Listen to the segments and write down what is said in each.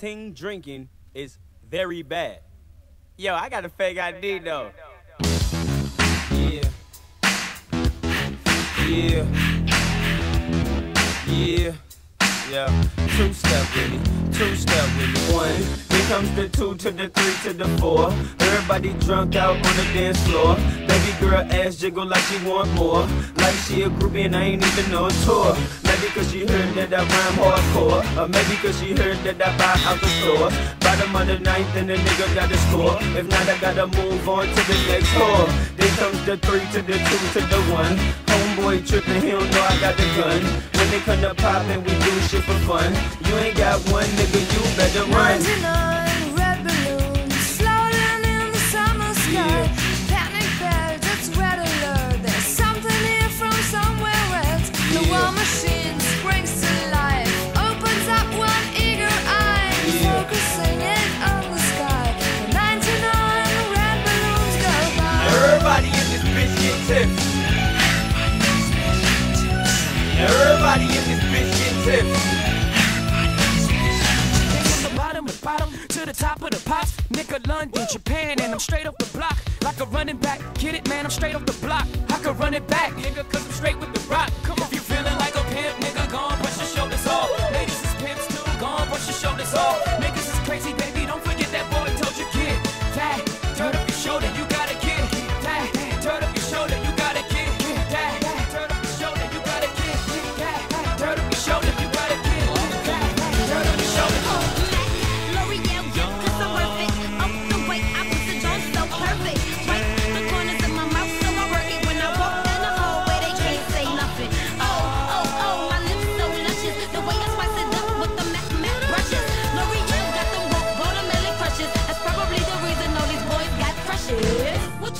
ting drinking is very bad. Yo, I got a fake ID though. Yeah. Yeah. Yeah. Yeah. Two step with me. Two step with me. One. Here comes the two to the three to the four. Everybody drunk out on the dance floor. Baby girl ass jiggle like she want more. Like she a groupie and I ain't even on tour. Maybe cause she heard that I rhyme hardcore. Or maybe cause she heard that I buy out the store. Bottom of the ninth and the nigga got the score. If not, I gotta move on to the next whore. Then comes the three to the two to the one. Homeboy tripping, he don't know I got the gun. When they come to pop and we do shit for fun. You ain't got one nigga, you better run. To the top of the pops. Nigga, London, Japan, and I'm straight off the block. Like a running back. Get it, man, I'm straight off the block. I can run it back, nigga, cause I'm straight with the rock. Come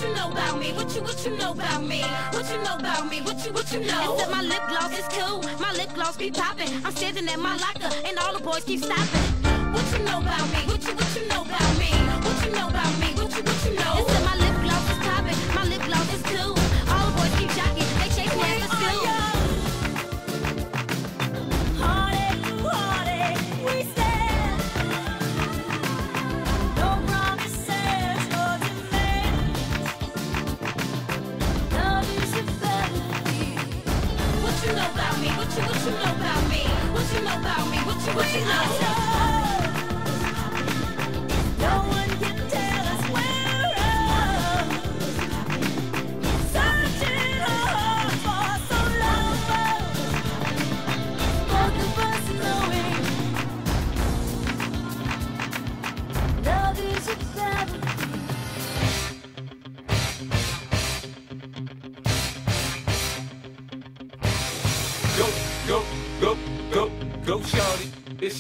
What you know about me? What you what you know about me? What you know about me? What you what you know? Except my lip gloss is cool. My lip gloss be popping. I'm standing at my locker and all the boys keep stopping. What you know about me? What you what you know about me? What you know about me? What you what you know about me? What you know about me? What you what you know?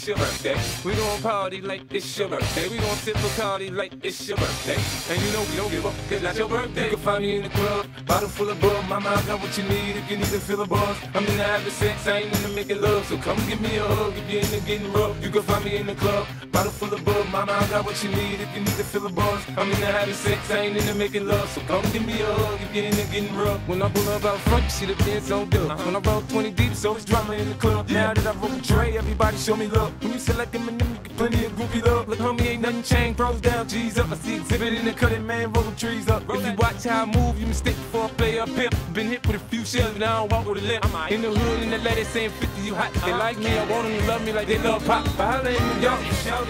It's your birthday. We gon' party like it's your birthday. We gon' sip Bacardi like it's your birthday. And you know we don't give up, cause that's your birthday. You can find me in the club, bottle full of bug. Mama, I got what you need if you need to feel a buzz. I'm in the having sex, I ain't in the making love. So come give me a hug if you're in the getting rough. You can find me in the club, bottle full of bug. Mama, I got what you need if you need to feel a buzz. I'm in the having sex, I ain't in the making love. So come give me a hug if you're in the getting rough. When I pull up out front, you see the Benz on dub. When I roll 20 deep, so it's drama in the club. Now that I roll with Dre, everybody show me love. When you select them and them, you get plenty of groupie love. Look, homie, ain't nothing changed. Pros down, G's up. I see Xzibit in the cutting, man, rolling trees up. If you watch how I move, you mistake before I play up pimp. Been hit with a few shells, but I don't walk with a limp. In the hood, in the lady saying 50, you hot. They like me, I want them to love me like they love pop. But holla in New York,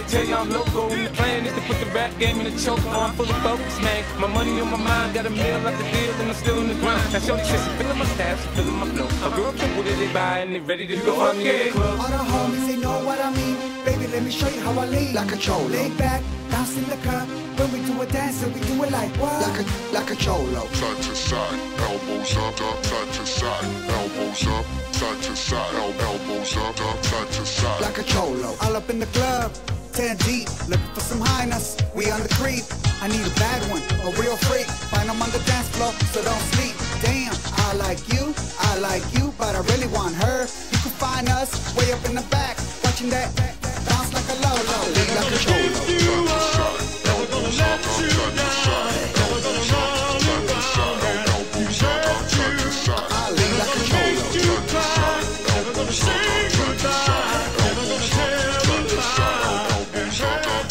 tell you I'm loco. And the plan is to put the rap game in the choke. Oh, I'm full of focus, man. My money on my mind, got a meal out the deal, and I'm still in the grind. Now, Shorty says she feeling my style, she feeling my flow. A girl come with it, they buy, and they ready to go. Find me in the club. All the homies, what I mean. Baby, let me show you how I lean. Like a cholo. Lay back, bounce in the cut. When we do a dance, and we do it like what? Like a, like a cholo. side to side, elbows up, up, side to side, elbows up, side to side, el- elbows up, up, side to side. Like a cholo. All up in the club, 10 deep. Looking for some highness. We on the creep. I need a bad one, a real freak. Find them on the dance floor, so don't sleep. Damn, I like you, I like you, but I really want her. You can find us way up in the back, watching that bounce like a lolo, like a cholo. Side to side, elbows up, up, side to side, elbows up, side to side, el- elbows up, up, side to side. I like a cholo. Side to side, elbows up, up, side to side, elbows up, side to side, el-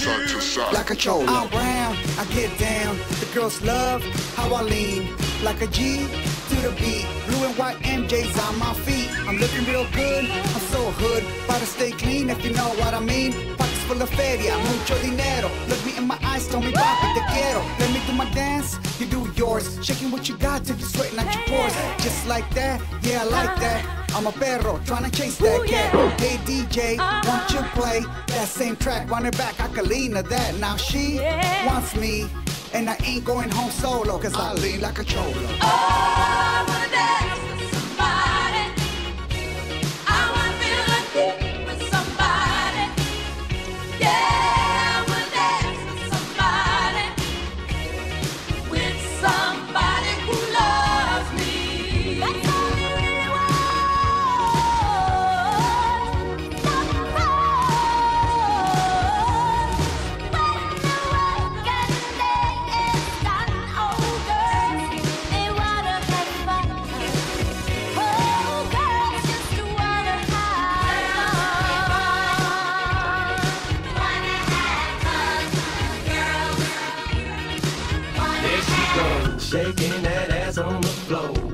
elbows like a cholo. I'm brown, I get down. The girls love how I lean. Like a G to the beat. Blue and white MJs on my feet. I'm looking real good, I'm so hood. Gotta stay clean if you know what I mean. Pockets full of feria, mucho dinero. Look me in my eyes, tell me papi te quiero. Let me do my dance, you do yours. Shaking what you got till you're sweating out your pores. Just like that, yeah, I like that. I'm a perro, trying to chase that cat. Hey DJ, uh-huh. won't you play that same track? Run it back, I can lean to that. Now she wants me, and I ain't going home solo, cause I lean like a cholo. I shaking that ass on the floor.